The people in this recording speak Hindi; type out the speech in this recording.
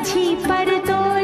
समझी पर तो